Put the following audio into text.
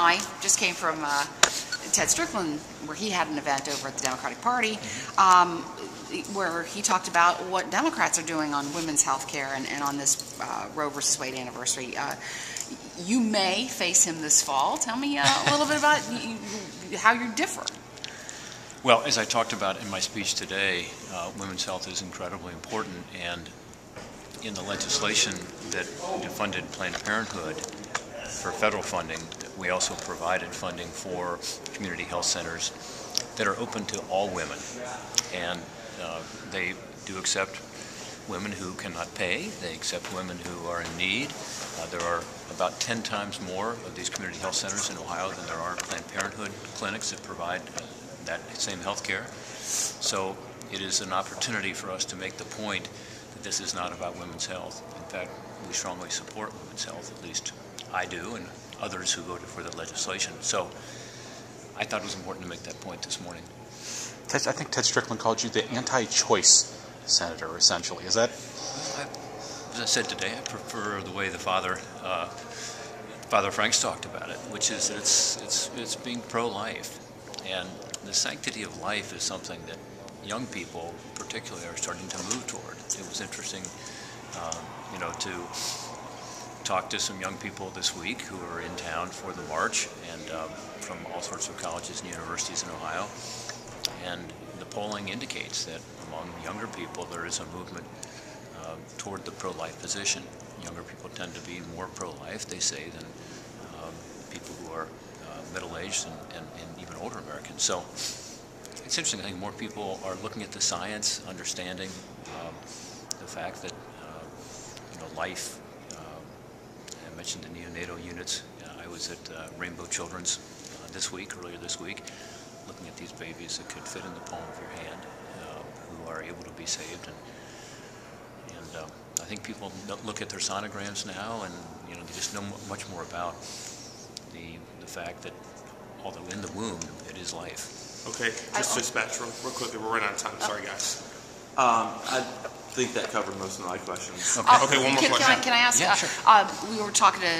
I just came from uh, Ted Strickland, where he had an event over at the Democratic Party, um, where he talked about what Democrats are doing on women's health care and, and on this uh, Roe versus Wade anniversary. Uh, you may face him this fall. Tell me uh, a little bit about you, how you differ. Well, as I talked about in my speech today, uh, women's health is incredibly important, and in the legislation that funded Planned Parenthood for federal funding, we also provided funding for community health centers that are open to all women, and uh, they do accept women who cannot pay. They accept women who are in need. Uh, there are about 10 times more of these community health centers in Ohio than there are Planned Parenthood clinics that provide that same health care. So it is an opportunity for us to make the point that this is not about women's health. In fact, we strongly support women's health, at least I do, and others who voted for the legislation. So I thought it was important to make that point this morning. Ted, I think Ted Strickland called you the anti-choice senator, essentially. Is that? I, as I said today, I prefer the way the father, uh, Father Franks talked about it, which is that it's it's it's being pro-life, and the sanctity of life is something that young people, particularly, are starting to move toward. It was interesting, um, you know, to talk to some young people this week who are in town for the march and um, from all sorts of colleges and universities in Ohio. And the polling indicates that among younger people there is a movement uh, toward the pro-life position. Younger people tend to be more pro-life, they say, than um, people who are uh, middle-aged and, and, and, even older Americans. So it's interesting. I think more people are looking at the science, understanding um, the fact that uh, you know life. I mentioned the neonatal units. I was at uh, Rainbow Children's uh, this week, earlier this week, looking at these babies that could fit in the palm of your hand, uh, who are able to be saved. And, and um, I think people look at their sonograms now, and you know they just know much more about the the fact that although in the womb, it is life. Okay, just dispatch real, real quickly. We're running out of time. Sorry, guys. Um, I think that covered most of my questions. Okay. Uh, Okay, one more can, question. Can I, can I ask? Yeah, uh, sure. uh, we were talking to